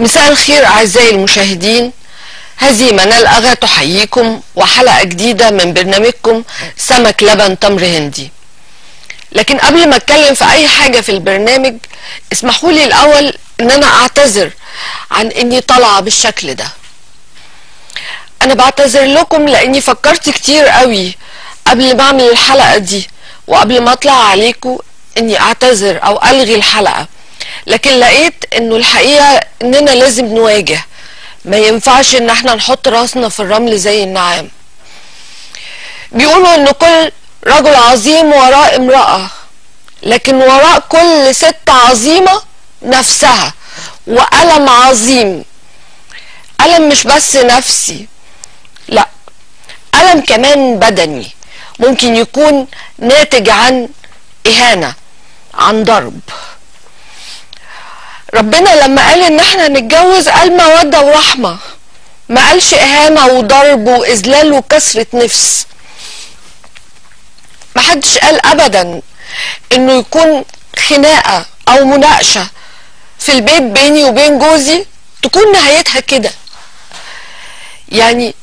مساء الخير أعزائي المشاهدين. هذه منال أغا تحييكم وحلقة جديدة من برنامجكم سمك لبن تمر هندي. لكن قبل ما أتكلم في أي حاجة في البرنامج اسمحوا لي الأول إن أنا أعتذر عن إني طالعة بالشكل ده. أنا بعتذر لكم لإني فكرت كتير قوي قبل ما أعمل الحلقة دي وقبل ما أطلع عليكم إني أعتذر أو ألغي الحلقة. لكن لقيت إنه الحقيقة إننا لازم نواجه. ما ينفعش إن إحنا نحط راسنا في الرمل زي النعام. بيقولوا إن كل رجل عظيم وراء امرأة لكن وراء كل ست عظيمة نفسها. وألم عظيم. ألم مش بس نفسي لأ ألم كمان بدني. ممكن يكون ناتج عن إهانة عن ضرب. ربنا لما قال إن إحنا نتجوز قال مودة ورحمة ما قالش إهانة وضرب وإذلال وكسرة نفس. ما حدش قال ابدا إنه يكون خناقة أو مناقشة في البيت بيني وبين جوزي تكون نهايتها كده. يعني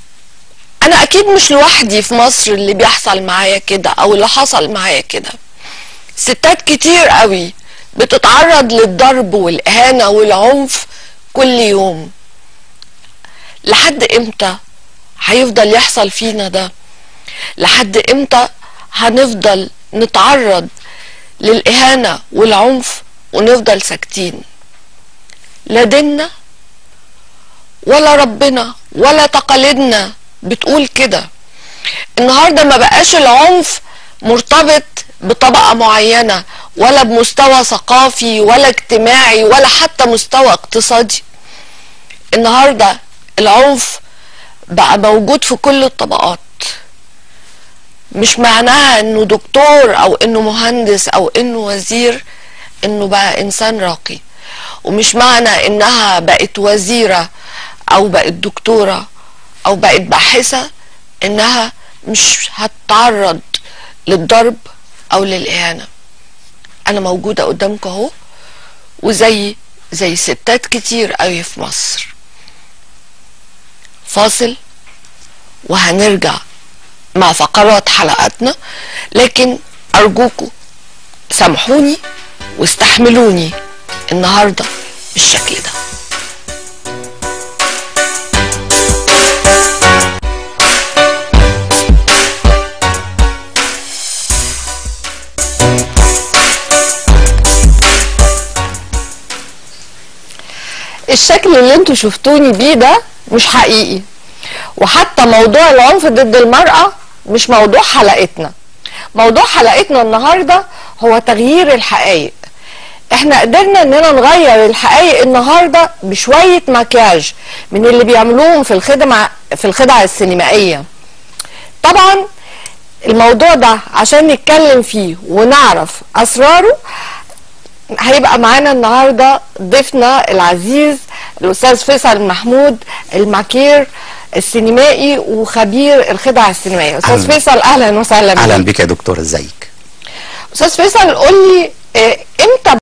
أنا أكيد مش لوحدي في مصر اللي بيحصل معايا كده أو اللي حصل معايا كده. ستات كتير قوي بتتعرض للضرب والإهانة والعنف كل يوم. لحد إمتى هيفضل يحصل فينا ده؟ لحد إمتى هنفضل نتعرض للإهانة والعنف ونفضل ساكتين؟ لا ديننا ولا ربنا ولا تقاليدنا بتقول كده. النهارده ما بقاش العنف مرتبط بطبقة معينة ولا بمستوى ثقافي ولا اجتماعي ولا حتى مستوى اقتصادي. النهاردة العنف بقى موجود في كل الطبقات. مش معناها إنه دكتور أو إنه مهندس أو إنه وزير إنه بقى إنسان راقي. ومش معنى إنها بقت وزيرة أو بقت دكتورة أو بقت باحثة إنها مش هتتعرض للضرب أو للإهانة. أنا موجودة قدامكم أهو وزي زي ستات كتير قوي في مصر. فاصل وهنرجع مع فقرات حلقاتنا لكن أرجوكم سامحوني واستحملوني النهارده بالشكل ده. الشكل اللي أنتوا شفتوني بيه ده مش حقيقي. وحتى موضوع العنف ضد المرأة مش موضوع حلقتنا. موضوع حلقتنا النهاردة هو تغيير الحقائق. إحنا قدرنا اننا نغير الحقائق النهاردة بشوية مكياج من اللي بيعملوهم في الخدمة في الخدع السينمائية. طبعا الموضوع ده عشان نتكلم فيه ونعرف أسراره هيبقى معانا النهارده ضيفنا العزيز الأستاذ فيصل محمود الماكير السينمائي وخبير الخدع السينمائية. أستاذ. فيصل أهلا وسهلا بك أهلا بك يا دكتور إزيك؟ أستاذ فيصل قول لي آه، إمتى